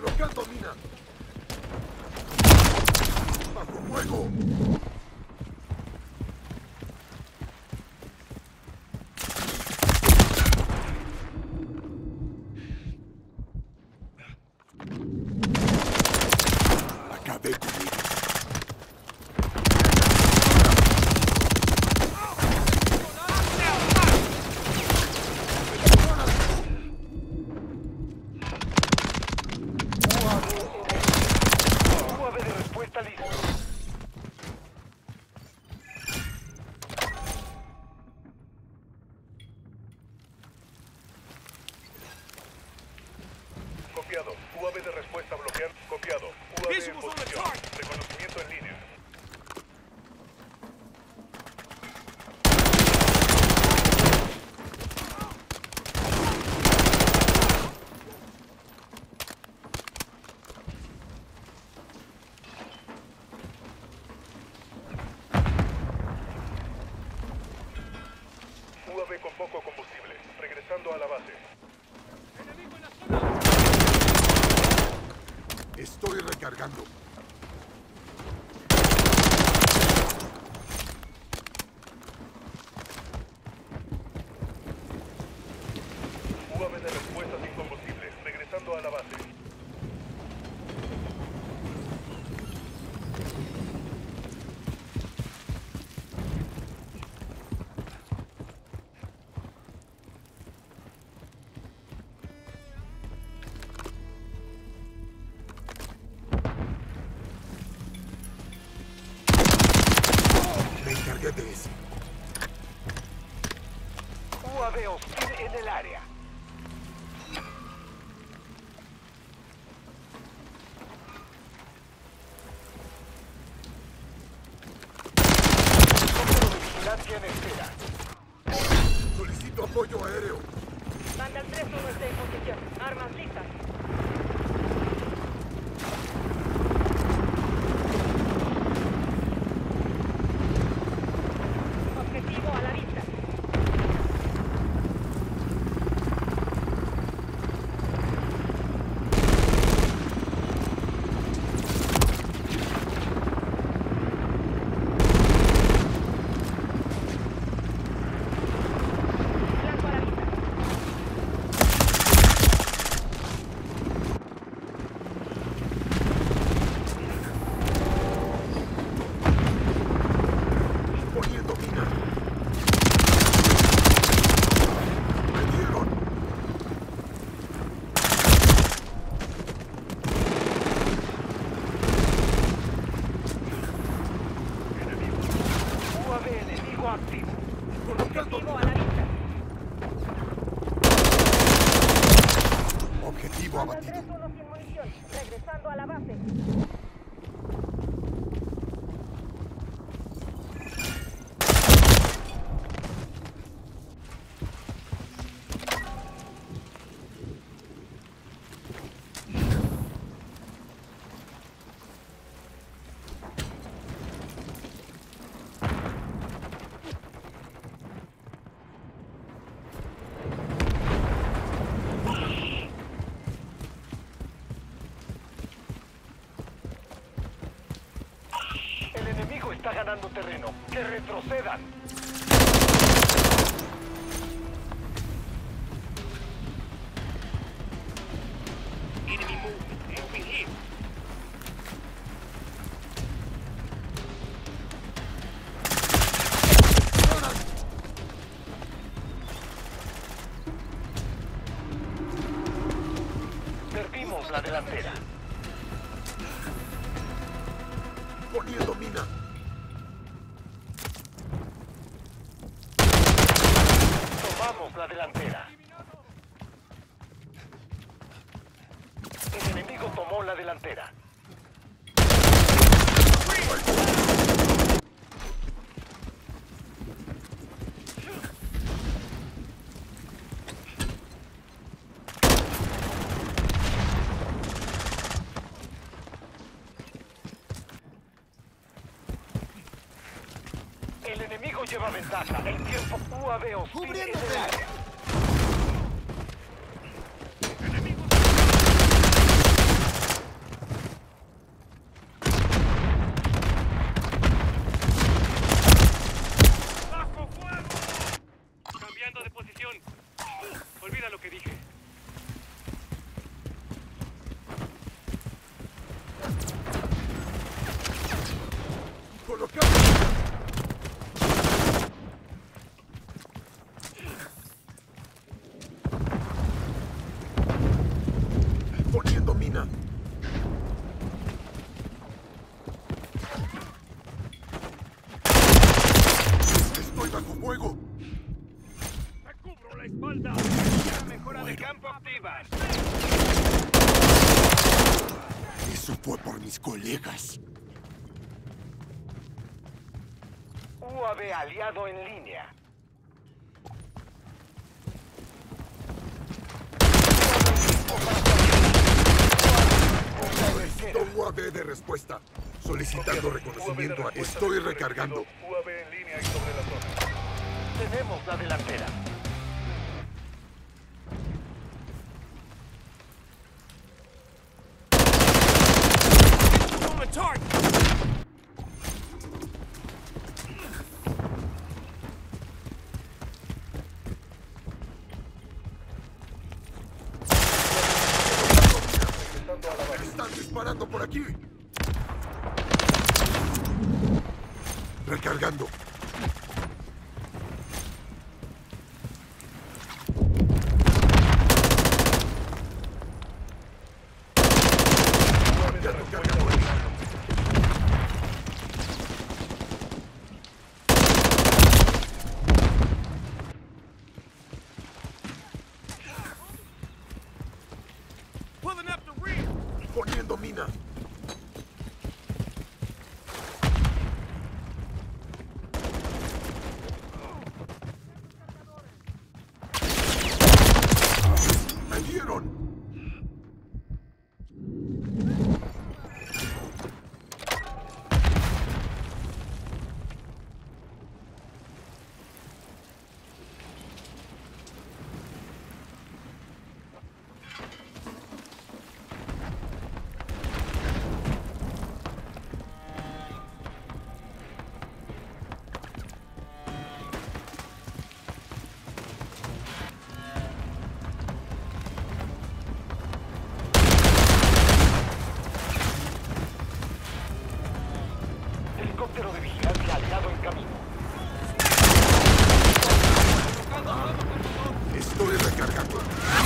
Colocando mina. Bajo fuego. Acabé con ellos. UAV de respuesta listo. Copiado. UAV de respuesta bloqueado. Copiado. UAV en posición. Reconocimiento en línea. Con poco combustible. Regresando a la base. Estoy recargando. UAV hostil en el área. Vigilancia en espera. Solicito apoyo aéreo. Banda 3-1 está en posición. Armas listas. Objetivo a la vista. Blanco a la vista. Poniendo mina. Me dieron. UAV enemigo activo. Colocando Objetivo a mina. la vista. Objetivo Banda abatido. 3-1 sin munición. Regresando a la base. El enemigo está ganando terreno. Que retrocedan. Perdimos la delantera. Delantera. El enemigo lleva ventaja. El tiempo UAV hostil en el área. ¡Bajo fuego! Cambiando de posición. Olvida lo que dije. Colocando. Poniendo mina. Estoy bajo fuego. ¡Te cubro la espalda! Mejora de campo activa. Eso fue por mis colegas. UAV aliado en línea. Solicito UAV de respuesta. Solicitando reconocimiento. a- Estoy recargando. UAV en línea la delantera. Están disparando por aquí. Recargando. Mina. helicóptero de vigilancia aliado en camino. Estoy recargando.